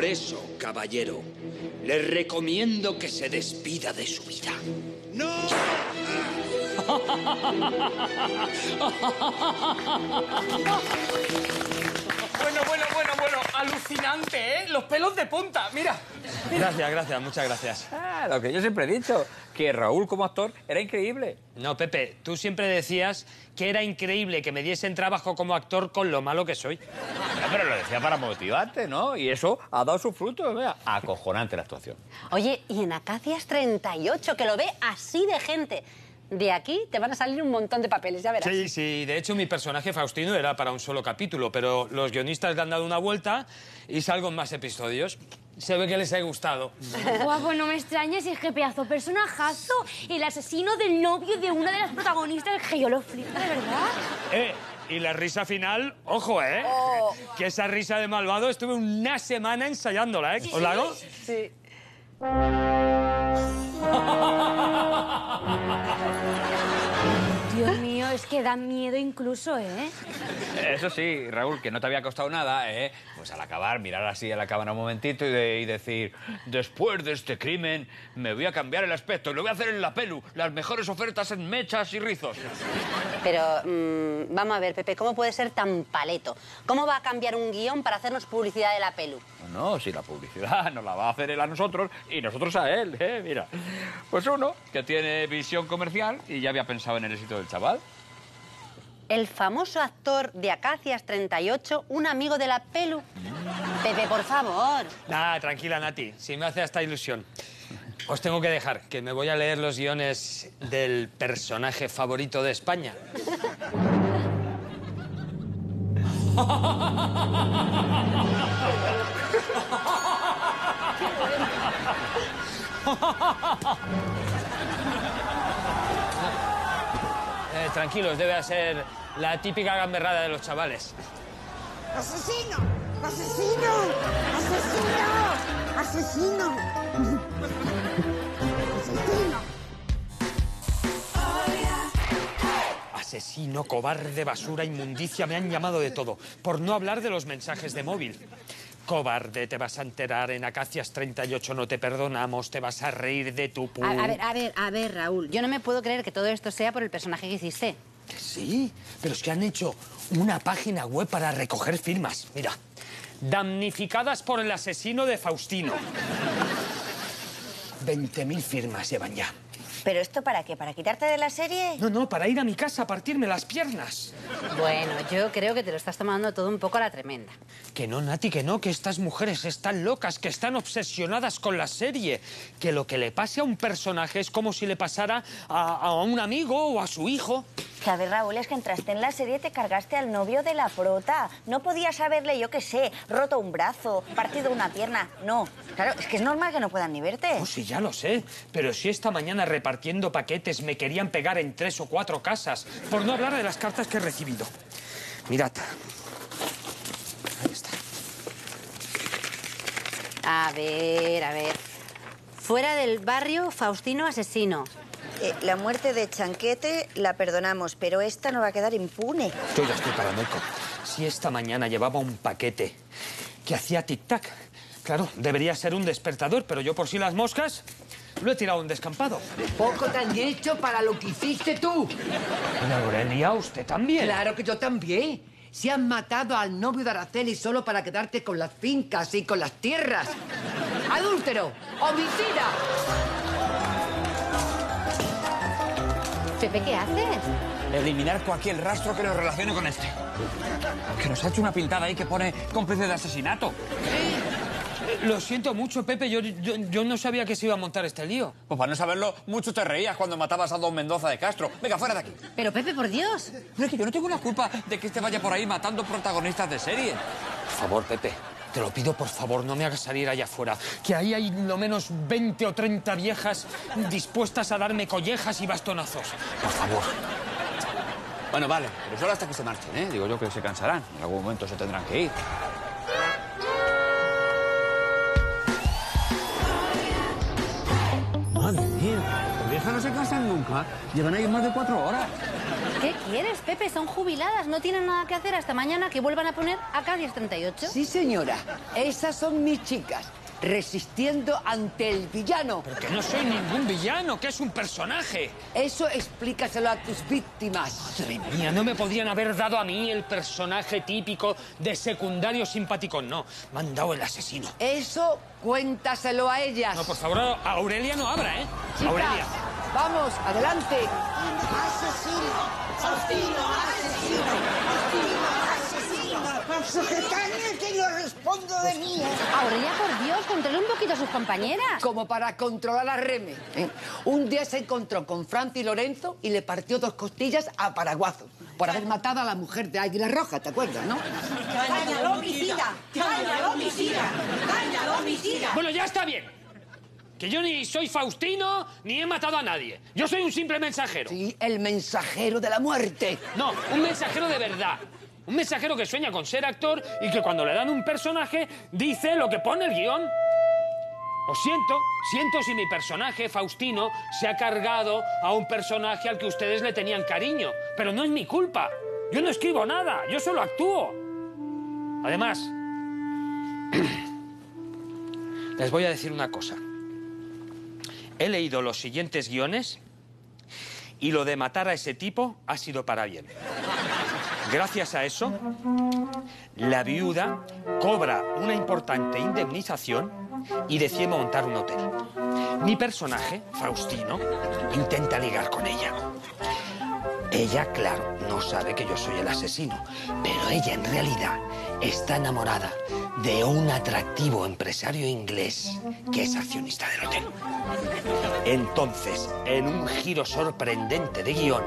Por eso, caballero, le recomiendo que se despida de su vida. ¡No! Bueno, bueno, bueno, bueno. Alucinante, ¿eh? Los pelos de punta, mira. Gracias, gracias, muchas gracias. Ah, lo que yo siempre he dicho, que Raúl como actor era increíble. No, Pepe, tú siempre decías que era increíble que me diesen trabajo como actor con lo malo que soy. Pero lo decía para motivarte, ¿no? Y eso ha dado sus frutos, vea. Acojonante la actuación. Oye, y en Acacias 38, que lo ve así de gente. De aquí te van a salir un montón de papeles, ya verás. Sí, sí, de hecho mi personaje Faustino era para un solo capítulo, pero los guionistas le han dado una vuelta y salgo en más episodios. Se ve que les ha gustado. Guapo, no me extrañes, es que pedazo personajazo. El asesino del novio de una de las protagonistas, que yo lo flipo, de verdad. Eh, y la risa final, ojo, ¿eh? Que esa risa de malvado estuve una semana ensayándola, ¿eh? ¿Os la hago? Sí. Dios mío, es que da miedo incluso, ¿eh? Eso sí, Raúl, que no te había costado nada, ¿eh? Pues al acabar, mirar así a la cámara un momentito y, de- y decir, después de este crimen, me voy a cambiar el aspecto y lo voy a hacer en la pelu. Las mejores ofertas en mechas y rizos. Pero mm, vamos a ver, Pepe, ¿cómo puede ser tan paleto? ¿Cómo va a cambiar un guion para hacernos publicidad de la pelu? No, si la publicidad nos la va a hacer él a nosotros y nosotros a él, ¿eh? Mira. Pues uno que tiene visión comercial y ya había pensado en el éxito del chaval. El famoso actor de Acacias 38, un amigo de la pelu. Pepe, por favor. Nada, tranquila, Nati, si me hace hasta ilusión. Os tengo que dejar, que me voy a leer los guiones del personaje favorito de España. Eh, tranquilos, debe ser la típica gamberrada de los chavales. ¡Asesino! ¡Asesino! ¡Asesino! ¡Asesino! ¡Asesino! Asesino, cobarde, basura, inmundicia, me han llamado de todo. Por no hablar de los mensajes de móvil. Cobarde, te vas a enterar, en Acacias 38 no te perdonamos, te vas a reír de tu pu... A, a ver, a ver, a ver, Raúl. Yo no me puedo creer que todo esto sea por el personaje que hiciste. Sí, pero es que han hecho una página web para recoger firmas. Mira, damnificadas por el asesino de Faustino. 20.000 firmas llevan ya. ¿Pero esto para qué? ¿Para quitarte de la serie? No, no, para ir a mi casa a partirme las piernas. Bueno, yo creo que te lo estás tomando todo un poco a la tremenda. Que no, Nati, que no, que estas mujeres están locas, que están obsesionadas con la serie. Que lo que le pase a un personaje es como si le pasara a, a un amigo o a su hijo. Que a ver, Raúl, es que entraste en la serie y te cargaste al novio de la prota. No podías haberle, yo qué sé, roto un brazo, partido una pierna. No. Claro, es que es normal que no puedan ni verte. Oh, sí, ya lo sé. Pero si esta mañana repartiendo paquetes me querían pegar en tres o cuatro casas, por no hablar de las cartas que he recibido. Mirad. Ahí está. A ver, a ver. Fuera del barrio, Faustino asesino. Eh, la muerte de Chanquete la perdonamos, pero esta no va a quedar impune. Yo ya estoy paranoico. Si esta mañana llevaba un paquete que hacía tic-tac, claro, debería ser un despertador, pero yo por si las moscas lo he tirado a un descampado. Poco te han hecho para lo que hiciste tú. Pero Aurelia, usted también. Claro que yo también. Se han matado al novio de Araceli solo para quedarte con las fincas y con las tierras. ¡Adúltero! ¡Homicida! Pepe, ¿qué haces? Eliminar cualquier rastro que nos relacione con este. Que nos ha hecho una pintada ahí que pone cómplice de asesinato. Lo siento mucho, Pepe. Yo, yo, yo no sabía que se iba a montar este lío. Pues para no saberlo, mucho te reías cuando matabas a don Mendoza de Castro. Venga, fuera de aquí. Pero Pepe, por Dios. Pero es que yo no tengo la culpa de que este vaya por ahí matando protagonistas de serie. Por favor, Pepe. Te lo pido, por favor, no me hagas salir allá afuera. Que ahí hay lo menos 20 o 30 viejas dispuestas a darme collejas y bastonazos. Por favor. Bueno, vale, pero solo hasta que se marchen, ¿eh? Digo yo que se cansarán. En algún momento se tendrán que ir. No se casan nunca. Llevan ahí más de cuatro horas. ¿Qué quieres, Pepe? Son jubiladas, no tienen nada que hacer hasta mañana que vuelvan a poner Acadias 38. Sí, señora. Esas son mis chicas, resistiendo ante el villano. Que no soy ningún villano, que es un personaje. Eso explícaselo a tus víctimas. Madre mía, no me podrían haber dado a mí el personaje típico de secundario simpático. No, me han dado el asesino. Eso cuéntaselo a ellas. No, por favor, a Aurelia no abra, ¿eh? Chicas, Aurelia. Vamos, adelante. Secretaria, que yo respondo de mí. Aurelia, por Dios, controle un poquito a sus compañeras. Como para controlar a Reme. ¿eh? Un día se encontró con Franci Lorenzo y le partió dos costillas a Paraguazo por haber matado a la mujer de Águila Roja, ¿te acuerdas, no? Cállalo, homicida. Cállalo, homicida. Cállalo, homicida. Bueno, ya está bien. Que yo ni soy Faustino ni he matado a nadie. Yo soy un simple mensajero. Sí, el mensajero de la muerte. No, un mensajero de verdad. Un mensajero que sueña con ser actor y que cuando le dan un personaje dice lo que pone el guion. Os siento, siento si mi personaje, Faustino, se ha cargado a un personaje al que ustedes le tenían cariño. Pero no es mi culpa. Yo no escribo nada, yo solo actúo. Además, les voy a decir una cosa. He leído los siguientes guiones y lo de matar a ese tipo ha sido para bien. Gracias a eso, la viuda cobra una importante indemnización y decide montar un hotel. Mi personaje, Faustino, intenta ligar con ella. Ella, claro, no sabe que yo soy el asesino, pero ella en realidad está enamorada de un atractivo empresario inglés que es accionista del hotel. Entonces, en un giro sorprendente de guion,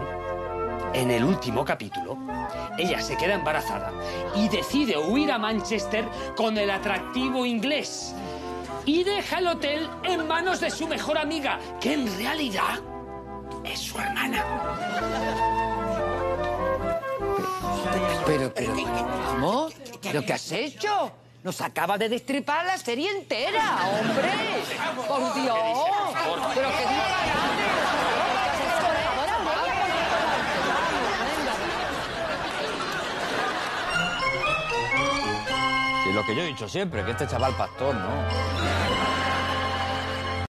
en el último capítulo, ella se queda embarazada y decide huir a Manchester con el atractivo inglés. Y deja el hotel en manos de su mejor amiga, que en realidad es su hermana. Pero, pero, ¿pero qué has hecho? Nos acaba de destripar la serie entera, hombre. Por Dios. Pero Amelia, Sí, lo que yo he dicho siempre, que este chaval pastor, ¿no?